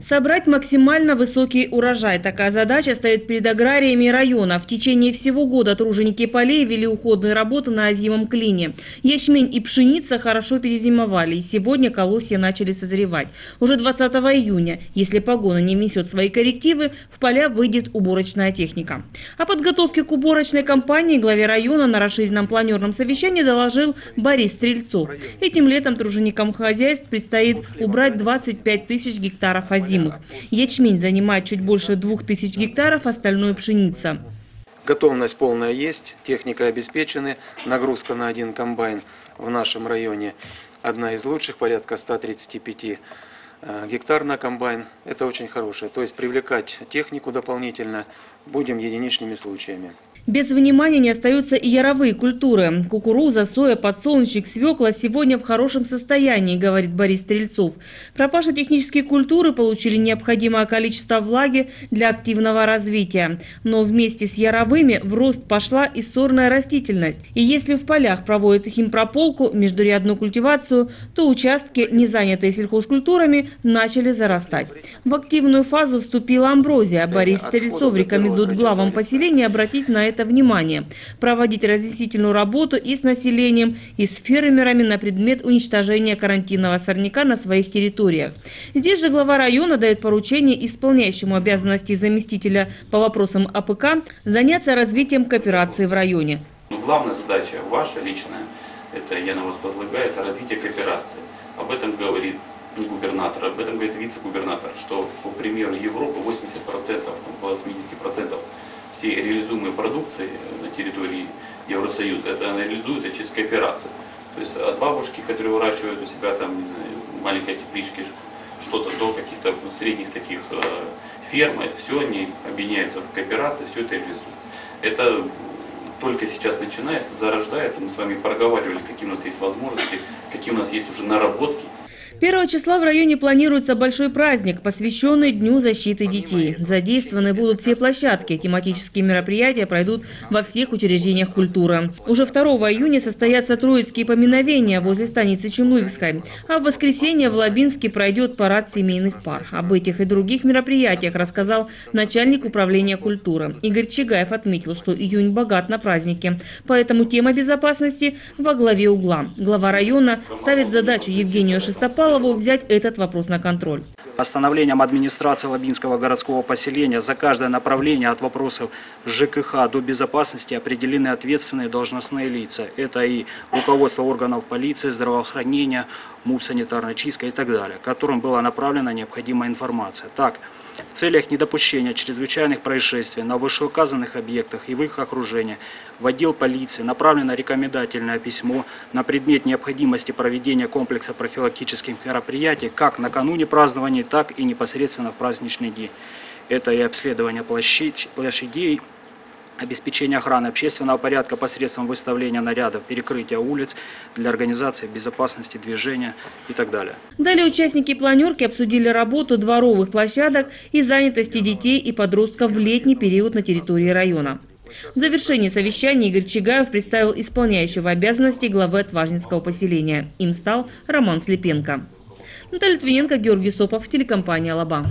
Собрать максимально высокий урожай. Такая задача стоит перед аграриями района. В течение всего года труженики полей вели уходные работы на озимом клине. Ячмень и пшеница хорошо перезимовали, и сегодня колосья начали созревать. Уже 20 июня, если погода не внесет свои коррективы, в поля выйдет уборочная техника. О подготовке к уборочной кампании главе района на расширенном планерном совещании доложил Борис Стрельцов. Этим летом труженикам хозяйств предстоит убрать 25 тысяч гектаров озимых озимых. Ячмень занимает чуть больше двух тысяч гектаров, остальное пшеница. Готовность полная есть, техника обеспечены, нагрузка на один комбайн в нашем районе одна из лучших, порядка 135 э, гектар на комбайн. Это очень хорошее. То есть привлекать технику дополнительно будем единичными случаями. Без внимания не остаются и яровые культуры. Кукуруза, соя, подсолнечник, свекла сегодня в хорошем состоянии, говорит Борис Стрельцов. Пропаша технические культуры получили необходимое количество влаги для активного развития. Но вместе с яровыми в рост пошла и сорная растительность. И если в полях проводят химпрополку, междурядную культивацию, то участки, не занятые сельхозкультурами, начали зарастать. В активную фазу вступила амброзия. Борис Стрельцов рекомендует главам поселения обратить на это это внимание, проводить разъяснительную работу и с населением, и с фермерами на предмет уничтожения карантинного сорняка на своих территориях. Здесь же глава района дает поручение исполняющему обязанности заместителя по вопросам АПК заняться развитием кооперации в районе. Главная задача ваша личная, это я на вас возлагаю, это развитие кооперации. Об этом говорит губернатор, об этом говорит вице-губернатор, что по примеру Европы 80%, там, по 80% всей реализуемой продукции на территории Евросоюза, это она реализуется через кооперацию. То есть от бабушки, которые выращивают у себя там, не знаю, маленькой теплички, что-то до каких-то средних таких э, ферм, все они объединяются в кооперации, все это реализуют. Это только сейчас начинается, зарождается. Мы с вами проговаривали, какие у нас есть возможности, какие у нас есть уже наработки. 1 числа в районе планируется большой праздник, посвященный Дню защиты детей. Задействованы будут все площадки. Тематические мероприятия пройдут во всех учреждениях культуры. Уже 2 июня состоятся троицкие поминовения возле станицы Чемлыгской. А в воскресенье в Лабинске пройдет парад семейных пар. Об этих и других мероприятиях рассказал начальник управления культуры. Игорь Чигаев отметил, что июнь богат на праздники. Поэтому тема безопасности во главе угла. Глава района ставит задачу Евгению Шестопалову Шувалову взять этот вопрос на контроль. Постановлением администрации Лабинского городского поселения за каждое направление от вопросов ЖКХ до безопасности определены ответственные должностные лица. Это и руководство органов полиции, здравоохранения, МУП, санитарная чистка и так далее, которым была направлена необходимая информация. Так, в целях недопущения чрезвычайных происшествий на вышеуказанных объектах и в их окружении в отдел полиции направлено рекомендательное письмо на предмет необходимости проведения комплекса профилактических мероприятий как накануне празднования, так и непосредственно в праздничный день. Это и обследование площадей, обеспечение охраны общественного порядка посредством выставления нарядов, перекрытия улиц для организации безопасности движения и так далее. Далее участники планерки обсудили работу дворовых площадок и занятости детей и подростков в летний период на территории района. В завершении совещания Игорь Чигаев представил исполняющего обязанности главы Отважнинского поселения. Им стал Роман Слепенко. Наталья Твиненко, Георгий Сопов, телекомпания «Алаба».